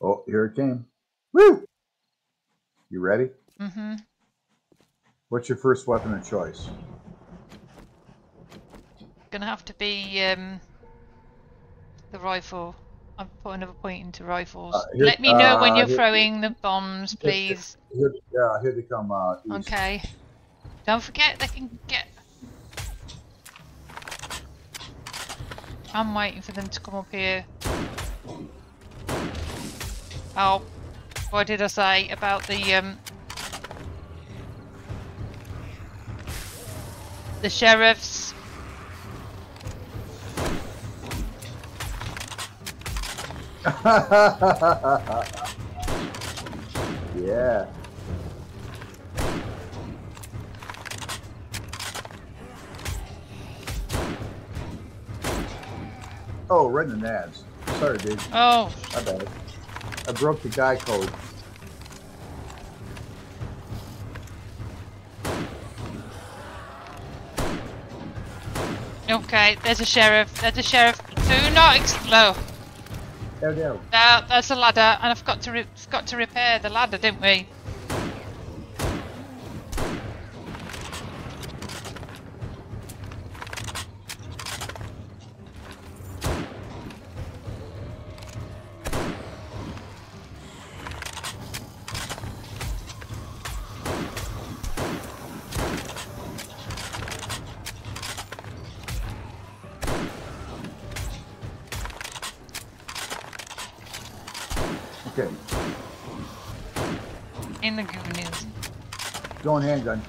Oh, here it came. Woo! You ready? Mm-hmm. What's your first weapon of choice? Gonna have to be um, the rifle. I'm putting another point into rifles. Uh, here- Let me know when uh, you're here- throwing the bombs, please. Here, yeah, here they come. Uh. Okay. Don't forget they can get. I'm waiting for them to come up here. Oh, what did I say about the um the sheriffs? yeah. Oh, running the nads. Sorry, dude. Oh, My bad. I broke the guy code. okay. There's a sheriff. There's a sheriff. Do not explode. There, there. Uh, that's a ladder, and I've got to re- got to repair the ladder, didn't we? In the Goonies. Going handgun.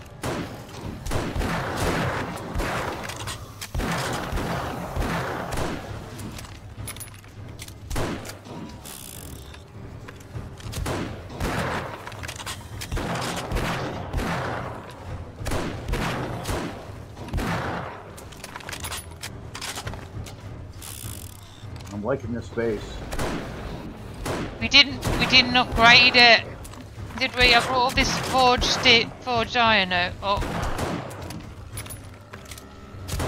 I'm liking this base. We didn't we didn't upgrade it, did we? I brought all this forged forged iron out. Oh.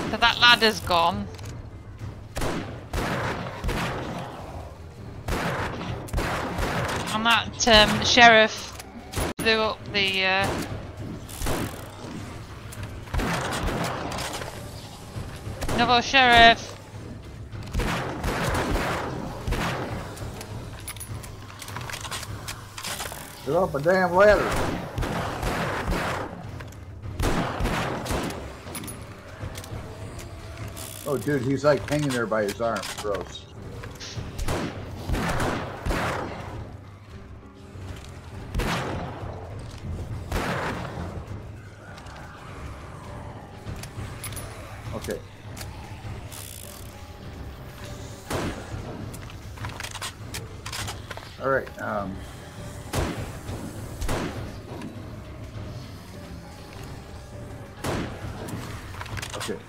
So that ladder's gone. And that um, sheriff blew up the. Uh... Another sheriff. Get up a damn ladder. Oh, dude, he's like hanging there by his arm. Gross. Okay.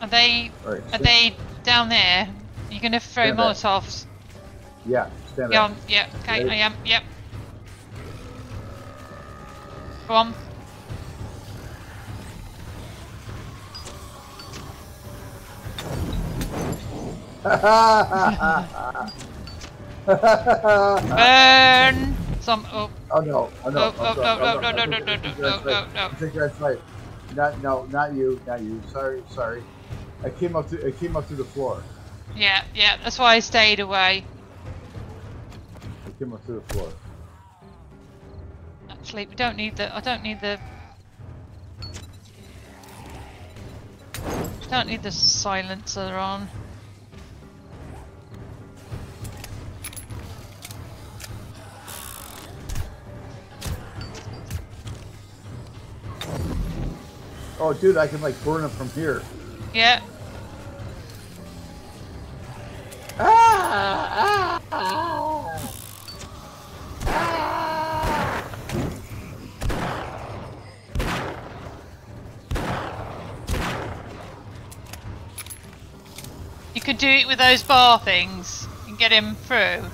Are they right. are they down there? You're gonna throw Stand molotovs? Yeah. Stand Yeah, up. um, yeah, okay, Ready? I am, yep. Go on. Burn some oh Oh no! Oh no! Oh, oh, oh, no, no, no, no, I no, think- no, I think no, that's no, right. no, I think that's right. Not no, not you, not you. Sorry, sorry. I came up to I came up to the floor. yeah, yeah, that's why I stayed away. I came up to the floor. Actually, we don't need the I don't need the don't need the silencer on. Oh, dude, I can like burn them from here. Yeah. Ah! Ah! Ah! Ah! You could do it with those bar things and get him through.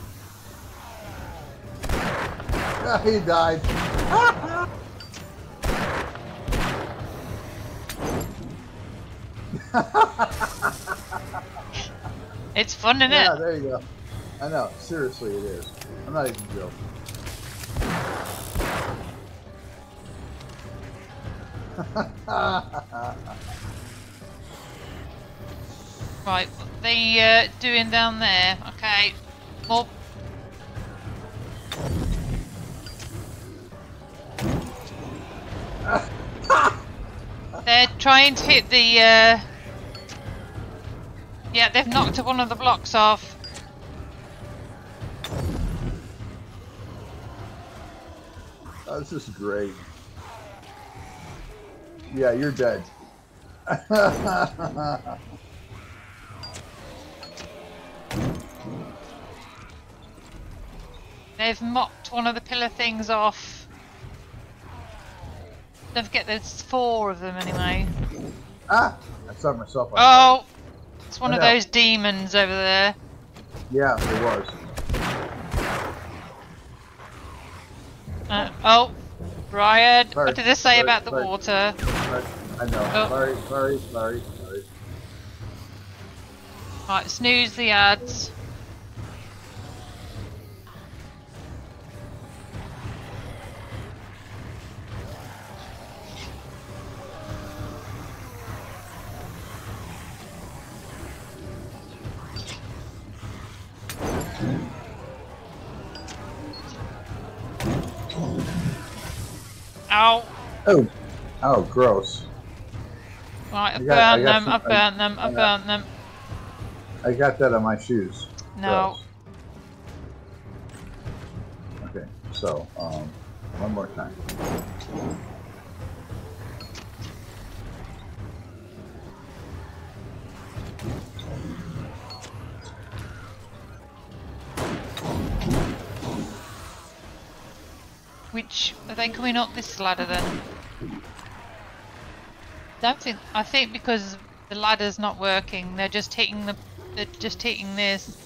He died. It's fun, isn't Yeah, it? there you go. I know. Seriously, it is. I'm not even joking. Right, what they uh, doing down there? Okay, more. They're trying to hit the. Uh... Yeah, they've knocked one of the blocks off. Oh, this is great. Yeah, you're dead. They've mocked one of the pillar things off. Don't forget there's four of them anyway. ah! I saw myself. Oh! It's one of those demons over there. Yeah, it was. Uh, oh! Brian, Sorry, what did this say sorry, about the sorry. water? I know. Oh. Sorry, sorry, sorry, sorry. Right, snooze the ads. Oh, oh, gross. Right, I've got- I burnt got them, some- I've burnt them, I've burnt them. I got that on my shoes. No. Gross. Which are they coming up this ladder then? Don't think. I think because the ladder's not working, they're just hitting the. They're just hitting this.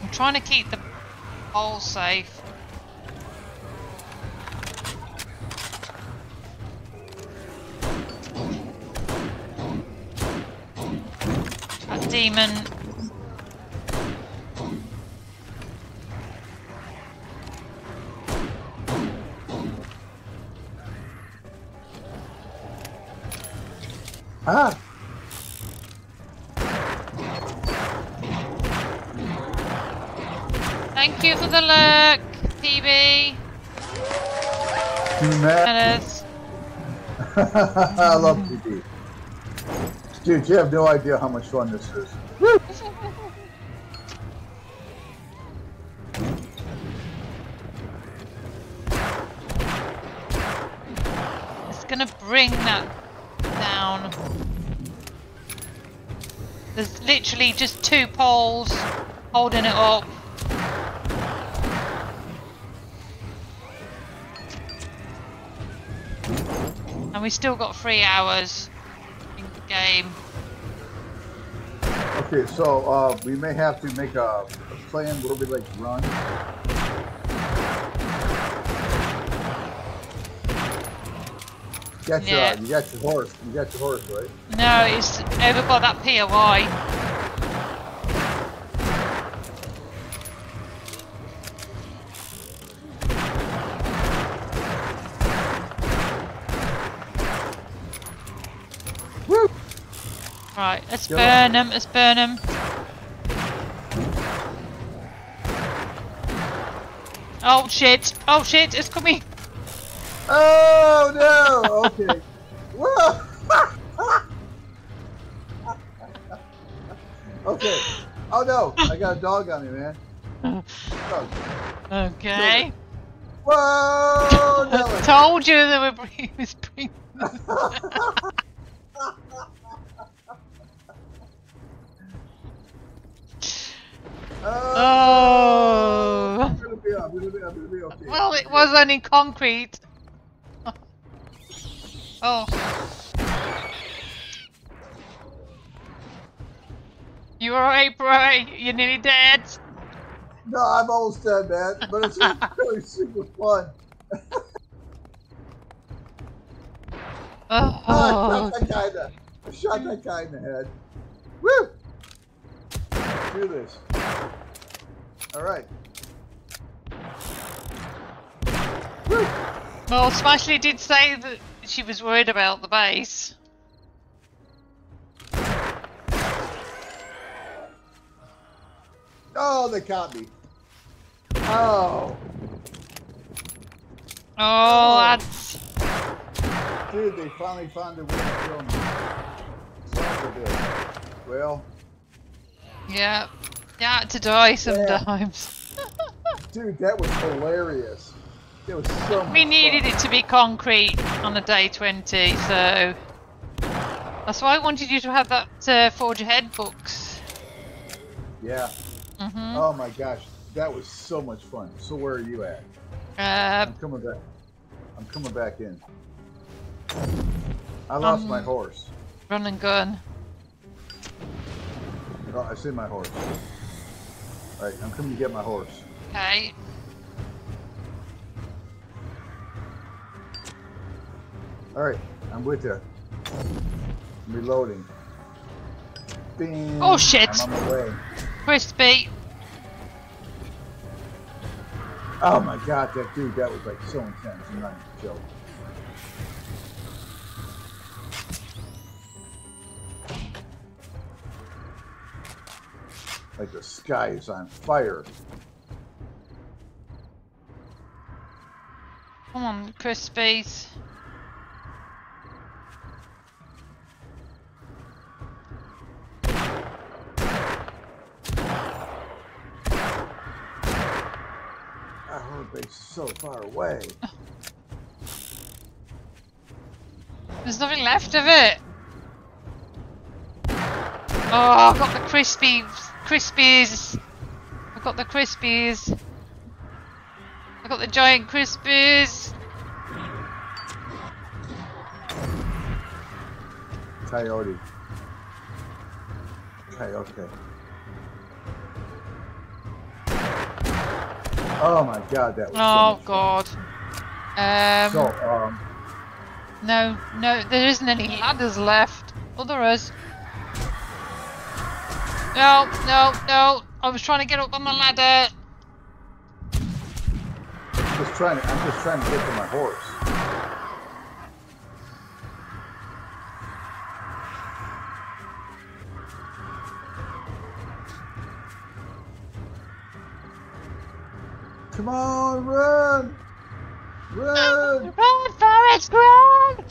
I'm trying to keep the hole safe. Demon. Ah, Thank you for the look, PB. I love. Dude, you have no idea how much fun this is. It's gonna bring that down. There's literally just two poles holding it up. And we still got three hours game. Okay, so uh, we may have to make a, a plan where we like run. You got your, Yeah. you got your horse. You got your horse, right? No, it's over by that POI. Right, let's burn them, let's burn them. Oh shit, oh shit, it's coming. Oh no! Okay. Whoa! okay. Oh no! I got a dog on me, man. Dog. Okay. Whoa! Nelly. Told you that we're bringing Oh! Oh. I'm be, I'm gonna be, I'm gonna be okay. Well, it was only concrete. Oh. You alright, bro? You're nearly dead. No, I'm almost dead, man. But it's really super fun. Oh. I Oh, shot that guy in the, I shot that guy in the head. Woo! Do this. All right. Woo! well, Smashley did say that she was worried about the base. Oh, they caught me. Oh, Oh, oh. lads. dude, they finally found a way to kill me. Well, Yeah. Yeah, to die sometimes. dude, that was hilarious. It was so much we needed fun. it to be concrete on a day 20, so. That's why I wanted you to have that uh, Forge Ahead books. Yeah. hmm Oh my gosh, that was so much fun. So where are you at? Uh, I'm coming back. I'm coming back in. I lost Um, my horse. run and gun. Oh, I see my horse. All right, I'm coming to get my horse. Okay. All right, I'm with you. I'm reloading. Bing. Oh, shit. I'm on my way. Crispy. Oh my god, that dude, that was like so intense. I'm not even joking. Like the sky is on fire. Come on, Crispies. Our horde base is so far away. There's nothing left of it. Oh, I've got the crispy, crispies. I've got the crispies. I've got the giant crispies. Coyote. Coyote. Oh my god, that was so Oh fun. god. Um, So, um, no, no, there isn't any ladders left. Oh, there is. No, no, no. I was trying to get up on the ladder. I'm just trying to, I'm just trying to get to my horse. Come on, run! Run! Run, Forrest, run!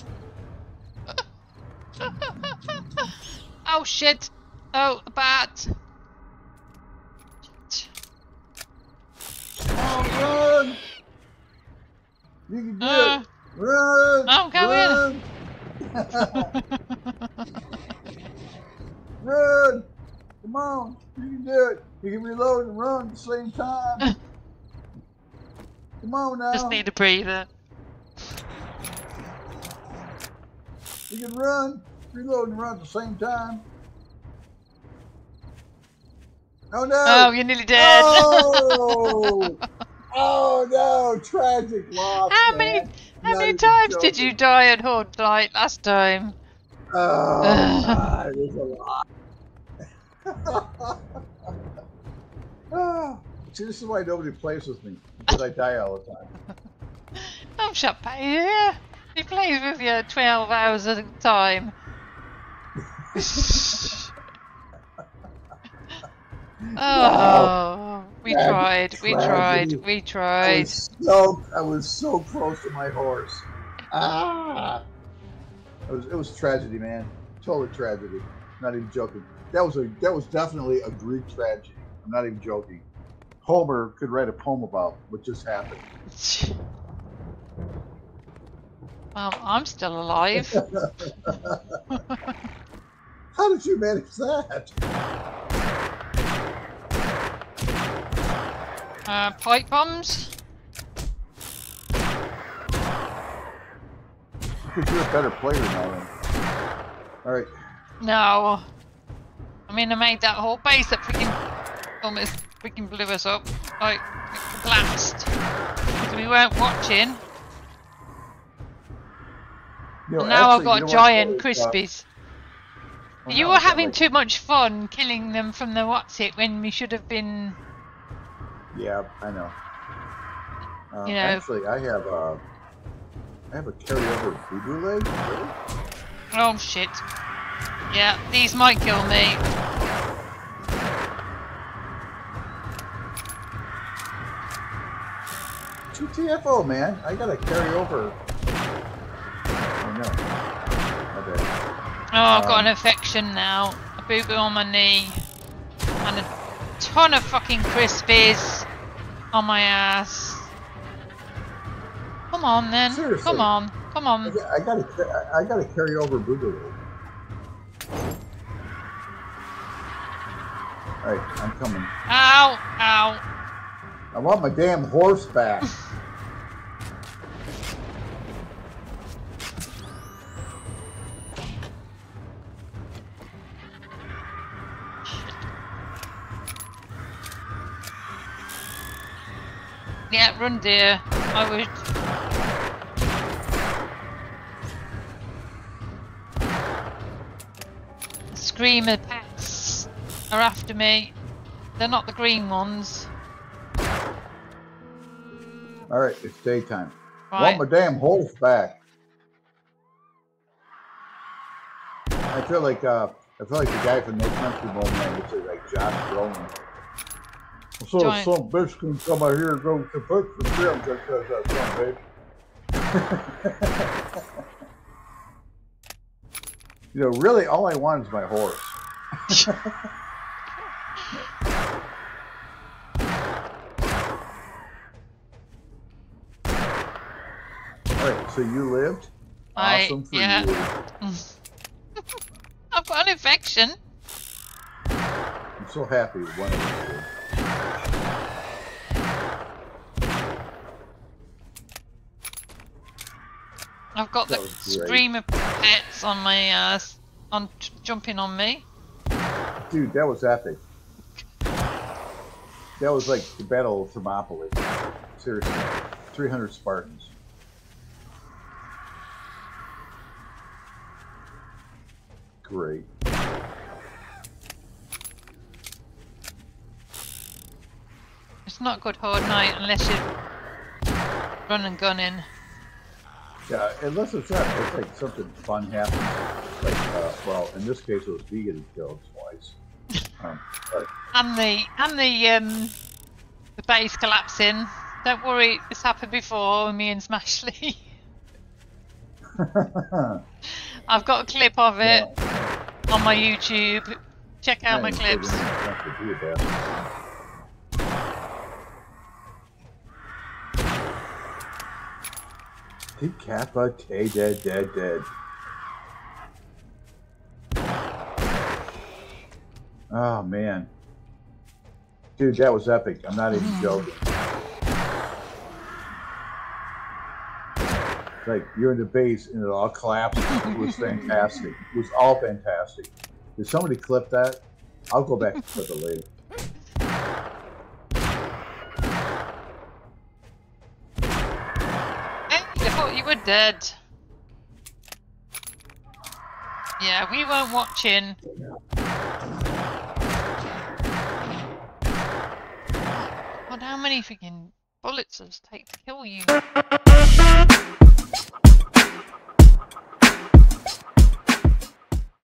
oh shit! Oh, a bat! Come on, run! You can do Uh, it! Run! I'm coming. Run! Run! Come on, you can do it. You can reload and run at the same time. Come on now. Just need a breather. You can run, reload and run at the same time. Oh no! Oh, you're nearly dead. Oh! oh no! Tragic loss. how man. many how Not many times did you die at Horde like last time? Oh, God, it was a lot. Ah, See, this is why nobody plays with me because I die all the time. I'm shut by here. He plays with you 12 hours at a time. oh, we tried, we tried, we I tried. was so I was so close to my horse. Ah, it was it was tragedy, man. Total tragedy. Not even joking. That was a that was definitely a Greek tragedy. I'm not even joking. Homer could write a poem about what just happened. Well, I'm still alive. How did you manage that? Uh, pipe bombs? Because you're a better player now. Then. All right. No. I mean, I made that whole base that freaking almost freaking blew us up. Like, it collapsed. Because we weren't watching. You know, now I've got giant crispies. well, you no, were having like- too much fun killing them from the what's it when we should have been. Yeah, I know. Uh, You know- Actually, I have uh, I have a carryover voodoo leg. Really? Oh shit. Yeah, these might kill me. GTFO, man. I gotta carry over. Oh no. Okay. Oh, I've got Um, an infection now. A boo boo on my knee. And a ton of fucking crispies on my ass. Come on then. Seriously. Come on. Come on. I gotta I gotta carry over voodoo leg. All right, I'm coming. Ow! Ow! I want my damn horse back. Yeah, run dear. I would. Screamer pets are after me. They're not the green ones. All right, it's daytime. Right. want my damn horse back. I feel like uh, I feel like the guy from No Country Old Men, which is like Josh Brolin. So Giant- some bitch can come out here and go to put for. I'm just uh, that son bitch. you know, really, all I want is my horse. All right, so you lived. I- Awesome for yeah. you. I've got an infection. I'm so happy one of us I've got the That was great. screamer pets on my uh, ass, on jumping on me. Dude, that was epic. That was like the Battle of Thermopylae. Seriously. 300 Spartans. Great. It's not good horde night unless you run and gun in. Yeah, unless it's not, it's like something fun happens. Like, uh, well, in this case, it was me getting killed twice. Um, but And the and the um the base collapsing. Don't worry, this happened before with me and Smashley. I've got a clip of it on my YouTube. Check out my I clips. say anything to do with that. Decapitated, dead, dead. Dead. Oh man, dude, that was epic. I'm not even mm. joking. Like you're in the base and it all collapsed. It was fantastic. It was all fantastic. Did somebody clip that? I'll go back and clip it later. Dead. Yeah, we weren't watching. God, how many freaking bullets does it take to kill you?